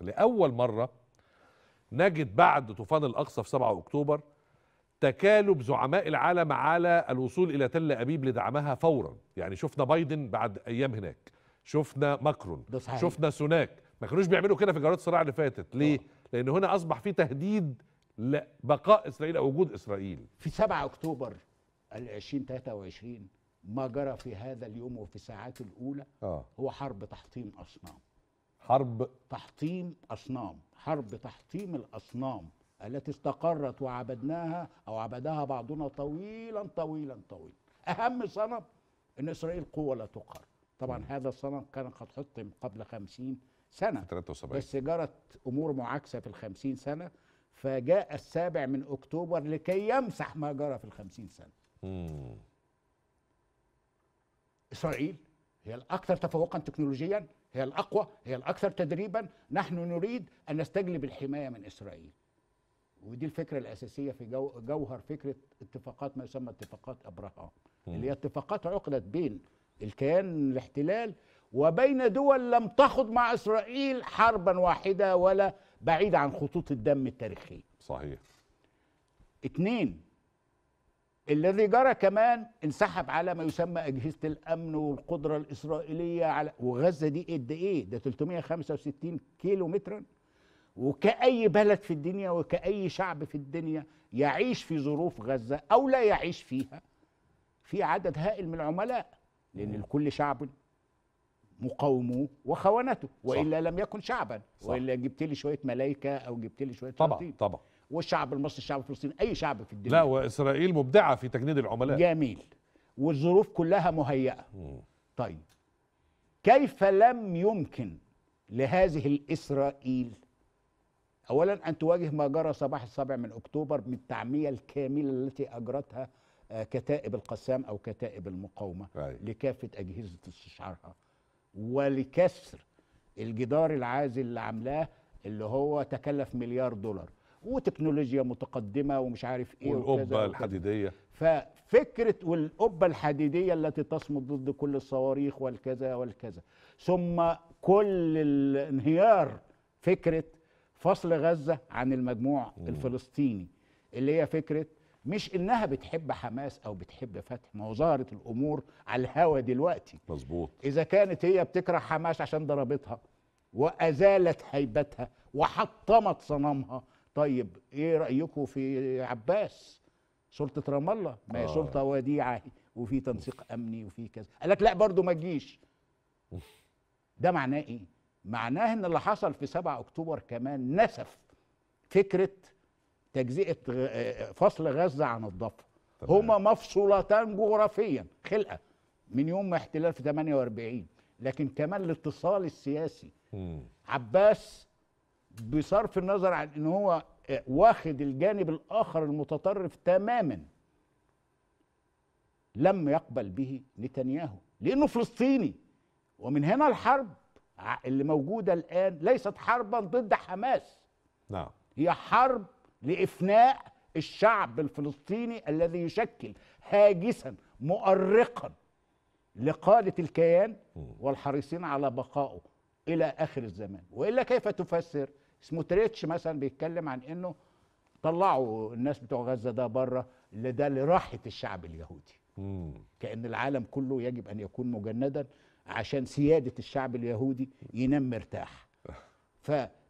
لأول مرة نجد بعد طوفان الأقصى في 7 أكتوبر تكالب زعماء العالم على الوصول إلى تل أبيب لدعمها فورا. يعني شفنا بايدن بعد أيام هناك. شفنا ماكرون. ده صحيح. شفنا سوناك. ما كانوش بيعملوا كده في جولات الصراع اللي فاتت. ليه؟ لأن هنا أصبح في تهديد لبقاء إسرائيل أو وجود إسرائيل. في 7 أكتوبر 2023 ما جرى في هذا اليوم وفي الساعات الأولى آه. هو حرب تحطيم أصنام. حرب تحطيم أصنام حرب تحطيم الأصنام التي استقرت وعبدناها أو عبدها بعضنا طويلا طويلا طويلا. أهم صنم إن إسرائيل قوة لا تقهر. طبعا هذا الصنم كان قد حطم قبل خمسين سنة. 73 بس جرت أمور معاكسة في الخمسين سنة فجاء السابع من أكتوبر لكي يمسح ما جرى في الخمسين سنة. مم. إسرائيل هي الأكثر تفوقا تكنولوجيا هي الأقوى هي الأكثر تدريبا. نحن نريد أن نستجلب الحماية من إسرائيل. ودي الفكرة الأساسية في جو جوهر فكرة اتفاقات ما يسمى اتفاقات أبراهام اللي هي اتفاقات عقدت بين الكيان الاحتلال وبين دول لم تخض مع إسرائيل حربا واحدة ولا بعيدة عن خطوط الدم التاريخية. صحيح. اتنين الذي جرى كمان انسحب على ما يسمى أجهزة الأمن والقدرة الإسرائيلية على وغزة دي قد إيه؟ ده 365 كيلو مترا وكأي بلد في الدنيا وكأي شعب في الدنيا يعيش في ظروف غزة أو لا يعيش فيها في عدد هائل من العملاء لأن لكل شعب مقاومه وخونته وإلا لم يكن شعبا صح. وإلا جبت لي شوية ملائكه أو جبت لي شوية طبعا. طبعا والشعب المصري الشعب الفلسطيني أي شعب في الدنيا. لا وإسرائيل مبدعة في تجنيد العملاء. جميل. والظروف كلها مهيئة. مم. طيب. كيف لم يمكن لهذه الإسرائيل؟ اولا أن تواجه ما جرى صباح السابع من أكتوبر من التعميه الكاملة التي أجرتها آه، كتائب القسام أو كتائب المقاومة أيوة. لكافة أجهزة استشعارها ولكسر الجدار العازل اللي عاملاه اللي هو تكلف مليار دولار. وتكنولوجيا متقدمة ومش عارف إيه وكذا. الحديدية. ففكرة والقبة الحديدية التي تصمد ضد كل الصواريخ والكذا والكذا. ثم كل الانهيار فكرة فصل غزة عن المجموع الفلسطيني اللي هي فكرة مش إنها بتحب حماس أو بتحب فتح ما هو ظهرت الأمور على الهوا دلوقتي. مظبوط. إذا كانت هي بتكره حماس عشان ضربتها وأزالت هيبتها وحطمت صنمها طيب إيه رأيكم في عباس؟ سلطة رام الله؟ ما هي آه. سلطة وديعة وفي تنسيق أمني وفي كذا. قال لك لا برضه ما تجيش. ده معناه إيه؟ معناه إن اللي حصل في 7 أكتوبر كمان نسف فكرة تجزئة غ- آه، فصل غزة عن الضفة. هما مفصولتان جغرافيا خلقة من يوم احتلال في 48 لكن كمان الاتصال السياسي. عباس بصرف النظر عن إن هو آه، واخد الجانب الآخر المتطرف تماما. لم يقبل به نتنياهو. لأنه فلسطيني. ومن هنا الحرب اللي موجودة الآن ليست حربا ضد حماس. نعم. هي حرب لإفناء الشعب الفلسطيني الذي يشكل هاجسا مؤرقا لقادة الكيان والحريصين على بقائه إلى آخر الزمان. وإلا كيف تفسر سموتريتش مثلا بيتكلم عن إنه طلعوا الناس بتوع غزة ده بره اللي ده لراحة الشعب اليهودي مم. كأن العالم كله يجب أن يكون مجندا عشان سيادة الشعب اليهودي ينام مرتاح